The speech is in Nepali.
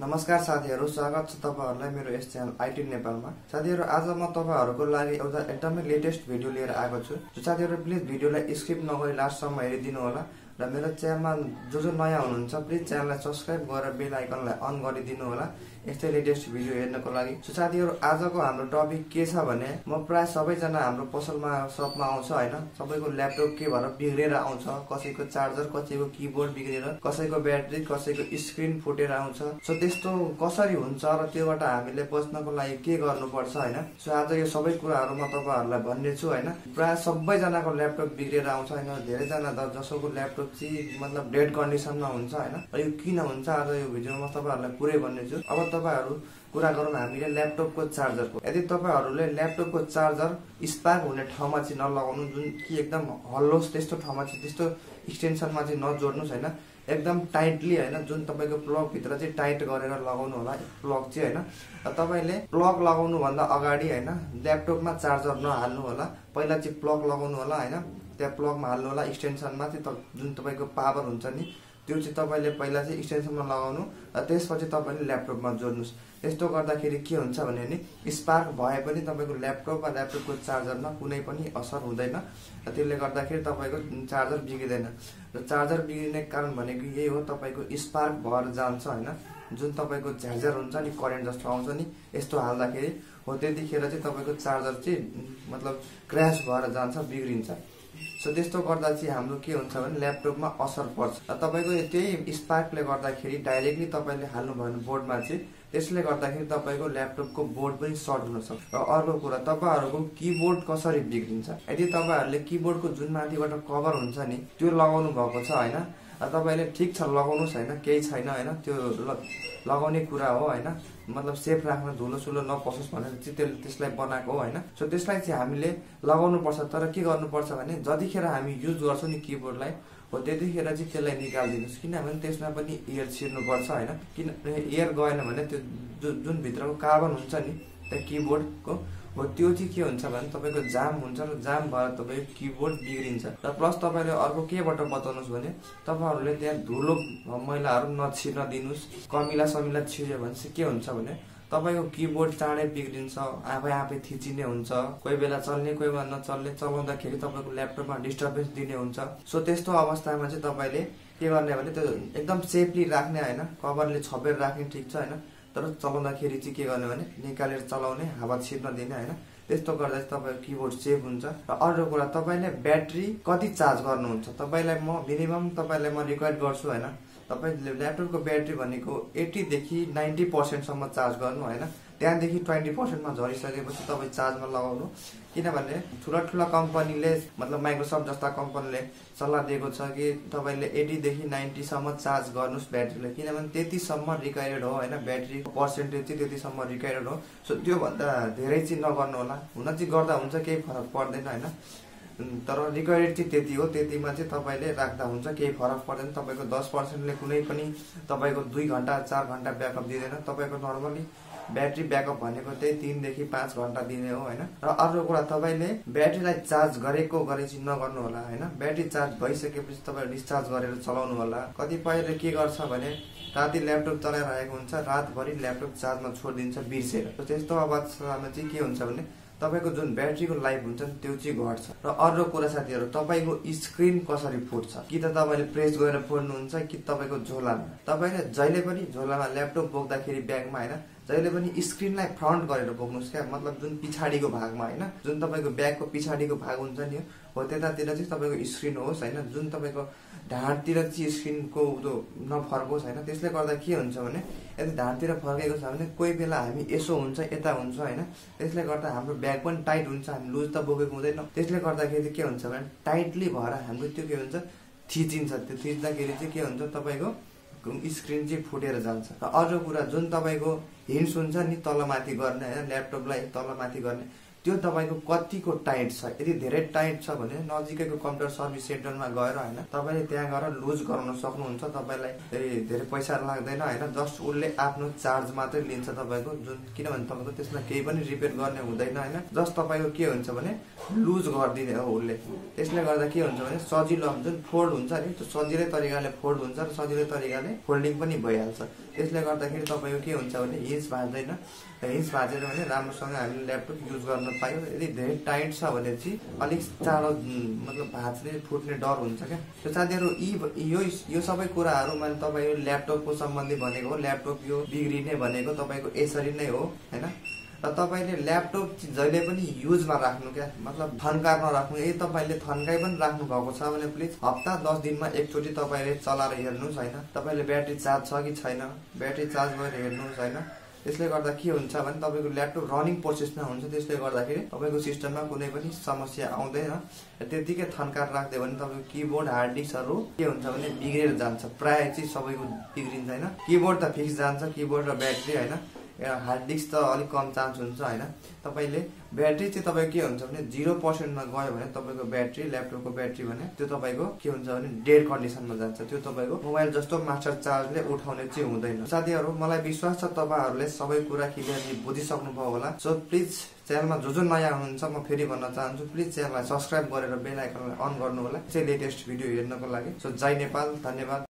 नमस्कार साथीहरू स्वागत छ तपाईँहरूलाई मेरो यस च्यानल आइटी नेपालमा। साथीहरू आज म तपाईँहरूको लागि एउटा एकदमै लेटेस्ट भिडियो लिएर आएको छु। साथीहरू प्लिज भिडियोलाई स्किप नगरी लास्टसम्म हेरिदिनु होला र मेरो च्यानलमा जो जो नयाँ हुनुहुन्छ प्लिज च्यानललाई सब्सक्राइब गरेर बेल आइकनलाई अन गरिदिनु होला। यस्तै लेटेस्ट भिडियो हेर्नको लागि। सो साथीहरू आजको हाम्रो टपिक के छ भने म प्राय सबैजना हाम्रो पसलमा सपमा आउँछ होइन? सबैको ल्यापटप के भएर बिग्रेर आउँछ कसैको चार्जर कसैको किबोर्ड बिग्रेर कसैको ब्याट्री कसैको स्क्रिन फुटेर आउँछ। सो त्यस्तो कसरी हुन्छ र त्योबाट हामीले बच्नको लागि के गर्नुपर्छ होइन? सो आज यो सबै कुराहरू म तपाईँहरूलाई भन्ने छु होइन? प्राय सबैजनाको ल्यापटप बिग्रेर आउँछ होइन? धेरैजना त जसोको ल्यापटप चाहिँ मतलब डेड कन्डिसनमा हुन्छ होइन? र यो किन हुन्छ? आज यो भिडियोमा म तपाईँहरूलाई पुरै भन्ने छु। अब तपाईँहरू कुरा गरौँ हामीले ल्यापटपको चार्जरको यदि तपाईँहरूले ल्यापटपको चार्जर स्पार्क हुने ठाउँमा चाहिँ नलगाउनु जुन कि एकदम हल्लोस् त्यस्तो ठाउँमा चाहिँ त्यस्तो एक्सटेन्सनमा चाहिँ नजोड्नुहोस् होइन? एकदम टाइटली होइन? जुन तपाईँको प्लगभित्र चाहिँ टाइट गरेर लगाउनु होला प्लग चाहिँ होइन? र तपाईँले प्लग लगाउनुभन्दा अगाडि होइन? ल्यापटपमा चार्जर नहाल्नु होला। पहिला चाहिँ प्लग लगाउनु होला होइन? त्यहाँ प्लगमा हाल्नु होला एक्सटेन्सनमा चाहिँ जुन तपाईँको पावर हुन्छ नि त्यो चाहिँ तपाईँले पहिला चाहिँ एक्सटेन्सनमा लगाउनु र त्यसपछि तपाईँले ल्यापटपमा जोड्नुहोस्। यस्तो गर्दाखेरि के हुन्छ भने नि स्पार्क भए पनि तपाईँको ल्यापटप वा ल्यापटपको चार्जरमा कुनै पनि असर हुँदैन र त्यसले गर्दाखेरि तपाईँको चार्जर बिग्रिँदैन। र चार्जर बिग्रिने कारण भनेको यही हो तपाईँको स्पार्क भएर जान्छ होइन। जुन तपाईँको झ्याझर हुन्छ नि करेन्ट जस्तो आउँछ नि यस्तो हाल्दाखेरि हो त्यतिखेर चाहिँ तपाईँको चार्जर चाहिँ मतलब क्र्यास भएर जान्छ बिग्रिन्छ। सो त्यस्तो गर्दा चाहिँ हाम्रो के हुन्छ भने ल्यापटपमा असर पर्छ। र तपाईँको त्यही स्पार्कले गर्दाखेरि डाइरेक्टली तपाईँले हाल्नुभयो भने बोर्डमा चाहिँ त्यसले गर्दाखेरि तपाईँको ल्यापटपको बोर्ड पनि सर्ट हुनसक्छ र अर्को कुरा तपाईँहरूको किबोर्ड कसरी बिग्रिन्छ? यदि तपाईँहरूले किबोर्डको जुन माथिबाट कभर हुन्छ नि त्यो लगाउनु भएको छ होइन? तपाईँले ठिक छ लगाउनुहोस् होइन केही छैन होइन त्यो लगाउने कुरा हो होइन। मतलब सेफ राख्न धुलो सुलो नपसोस् भनेर चाहिँ त्यसले त्यसलाई बनाएको हो होइन। सो त्यसलाई चाहिँ हामीले लगाउनुपर्छ तर के गर्नुपर्छ भने जतिखेर हामी युज गर्छौँ नि किबोर्डलाई हो त्यतिखेर चाहिँ त्यसलाई निकालिदिनुहोस्। किनभने त्यसमा पनि एयर छिर्नुपर्छ होइन। किन एयर गएन भने त्यो जुन भित्रको कार्बन हुन्छ नि त्यो किबोर्डको हो त्यो चाहिँ के हुन्छ भने तपाईँको जाम हुन्छ र जाम भएर तपाईँको किबोर्ड बिग्रिन्छ। र प्लस तपाईँले अर्को केबाट बताउनुहोस् भने तपाईँहरूले त्यहाँ धुलो मैलाहरू नछिर्न दिनुहोस्। कमिला समिला छिर्यो भने चाहिँ के हुन्छ भने तपाईँको किबोर्ड चाँडै बिग्रिन्छ आफै आफै थिचिने हुन्छ। कोही बेला चल्ने कोही बेला नचल्ने चलाउँदाखेरि तपाईँको ल्यापटपमा डिस्टर्बेन्स दिने हुन्छ। सो त्यस्तो अवस्थामा चाहिँ तपाईँले के गर्ने भने त्यो एकदम सेफली राख्ने होइन कभरले छपेर राख्ने ठिक छ होइन। तर चलाउँदाखेरि चाहिँ के गर्ने भने निकालेर चलाउने हावा छिर्न दिने होइन। त्यस्तो गर्दा चाहिँ तपाईँको किबोर्ड सेफ हुन्छ। र अर्को कुरा तपाईँले ब्याट्री कति चार्ज गर्नुहुन्छ? तपाईँलाई म मिनिमम तपाईँलाई म रिक्वायर्ड गर्छु होइन। तपाईँले ल्यापटपको ब्याट्री भनेको एट्टीदेखि नाइन्टी पर्सेन्टसम्म चार्ज गर्नु होइन। त्यहाँदेखि ट्वेन्टी पर्सेन्टमा झरिसकेपछि तपाईँ चार्जमा लगाउनु। किनभने ठुला ठुला कम्पनीले मतलब माइक्रोसफ्ट जस्ता कम्पनीले सल्लाह दिएको छ कि तपाईँले एटीदेखि नाइन्टीसम्म चार्ज गर्नुहोस् ब्याट्रीलाई। किनभने त्यतिसम्म रिक्वायर्ड हो होइन? ब्याट्री पर्सेन्टेज चाहिँ त्यतिसम्म रिक्वायर्ड हो। सो त्योभन्दा धेरै चाहिँ नगर्नु होला हुन चाहिँ गर्दा हुन्छ केही फरक पर्दैन होइन? तर रिक्वायर्ड चाहिँ त्यति हो। त्यतिमा चाहिँ तपाईँले राख्दा हुन्छ केही फरक पर्दैन। तपाईँको दस पर्सेन्टले कुनै पनि तपाईँको दुई घन्टा चार घन्टा ब्याकअप दिँदैन। तपाईँको नर्मली ब्याट्री ब्याकअप भनेको त्यही तिनदेखि पाँच घन्टा दिने हो होइन? र अर्को कुरा तपाईँले ब्याट्रीलाई चार्ज गरेको गरे चाहिँ नगर्नु होला होइन? ब्याट्री चार्ज भइसकेपछि तपाईँले डिस्चार्ज गरेर चलाउनु होला। कतिपयले के गर्छ भने राति ल्यापटप चलाइरहेको हुन्छ रातभरि ल्यापटप चार्जमा छोडिदिन्छ बिर्सेर। त्यस्तो अवस्थामा चाहिँ के हुन्छ भने तपाईँको जुन ब्याट्रीको लाइफ हुन्छ त्यो चाहिँ घट्छ। र अर्को कुरा साथीहरू तपाईँको स्क्रिन कसरी फुट्छ? कि त तपाईँले प्रेस गरेर फोड्नुहुन्छ कि तपाईँको झोलामा? तपाईँले जहिले पनि झोलामा ल्यापटप बोक्दाखेरि ब्यागमा होइन जहिले पनि स्क्रिनलाई फ्रन्ट गरेर बोक्नुहोस् क्या मतलब जुन पछाडिको भागमा होइन? जुन तपाईँको ब्यागको पछाडिको भाग हुन्छ नि हो त्यतातिर चाहिँ तपाईँको स्क्रिन होस् होइन? जुन तपाईँको ढाँडतिर चाहिँ स्क्रिनको त्यो नफर्कोस् होइन? त्यसले गर्दा के हुन्छ भने यदि ढाँडतिर फर्केको छ भने कोही बेला हामी यसो हुन्छ यता हुन्छ होइन? त्यसले गर्दा हाम्रो ब्याग पनि टाइट हुन्छ हामी लुज त बोकेको हुँदैन। त्यसले गर्दाखेरि के हुन्छ भने टाइटली भएर हाम्रो त्यो के हुन्छ थिचिन्छ। त्यो थिच्दाखेरि चाहिँ के हुन्छ तपाईँको स्क्रिन चाहिँ फुटेर जान्छ। र अर्को कुरा जुन तपाईँको हिन्स हुन्छ नि तलमाथि गर्ने ल्यापटपलाई तलमाथि गर्ने त्यो तपाईँको कतिको टाइट छ? यदि धेरै टाइट छ भने नजिकैको कम्प्युटर सर्भिस सेन्टरमा गएर होइन तपाईँले त्यहाँ गएर लुज गराउन सक्नुहुन्छ। तपाईँलाई धेरै पैसा लाग्दैन होइन? जस्ट उसले आफ्नो चार्ज मात्रै लिन्छ तपाईँको जुन किनभने तपाईँको त्यसमा केही पनि रिपेयर गर्ने हुँदैन होइन? जस्ट तपाईँको के हुन्छ भने लुज गरिदिने हो उसले। त्यसले गर्दा के हुन्छ भने सजिलो जुन फोल्ड हुन्छ नि त्यो सजिलै तरिकाले फोल्ड हुन्छ र सजिलै तरिकाले फोल्डिङ पनि भइहाल्छ। त्यसले गर्दाखेरि तपाईँको के हुन्छ भने हिन्स भाँच्दैन हिन्स भाँचेर भने राम्रोसँग हामीले ल्यापटप युज गर्न पायो। यदि धेरै टाइट छ भने चाहिँ अलिक चाँडो मतलब भाँच्ने फुट्ने डर हुन्छ क्या। त्यो साथीहरू यी यो यो सबै कुराहरू मैले तपाईँको ल्यापटपको सम्बन्धी भनेको ल्यापटप यो बिग्रिने भनेको तपाईँको यसरी नै हो होइन? र तपाईँले ल्यापटप जहिले पनि युजमा राख्नु क्या मतलब थन्काएर नराख्नु यदि तपाईँले थन्काइ पनि राख्नु भएको छ भने प्लिज हप्ता दस दिनमा एकचोटि तपाईँले चलाएर हेर्नुहोस् होइन? तपाईँले ब्याट्री चार्ज छ कि छैन? ब्याट्री चार्ज गरेर हेर्नुहोस् होइन? त्यसले गर्दा के हुन्छ भने तपाईँको ल्यापटप रनिङ प्रोसेसमा हुन्छ त्यसले गर्दाखेरि तपाईँको सिस्टममा कुनै पनि समस्या आउँदैन। र त्यतिकै थन्काएर राखिदियो भने तपाईँको किबोर्ड हार्ड डिस्कहरू के हुन्छ भने बिग्रेर जान्छ। प्रायः चाहिँ सबैको बिग्रिन्छ होइन? किबोर्ड त फिक्स जान्छ किबोर्ड र ब्याट्री होइन? हार्ड डिस्क त अलिक कम चान्स हुन्छ होइन। तपाईँले ब्याट्री चाहिँ तपाईँको के हुन्छ भने जिरो पर्सेन्टमा गयो भने तपाईँको ब्याट्री ल्यापटपको ब्याट्री भने त्यो तपाईँको के हुन्छ भने डेड कन्डिसनमा जान्छ। त्यो तपाईँको मोबाइल जस्तो मास्टर चार्जले उठाउने चाहिँ हुँदैन। साथीहरू मलाई विश्वास छ तपाईँहरूले सबै कुरा क्लियरली बुझिसक्नुभयो होला। सो प्लिज च्यानलमा जो जो नयाँ हुनुहुन्छ म फेरि भन्न चाहन्छु प्लिज च्यानललाई सब्सक्राइब गरेर बेल आइकनलाई अन गर्नु होला चाहिँ लेटेस्ट भिडियो हेर्नको लागि। सो जय नेपाल धन्यवाद।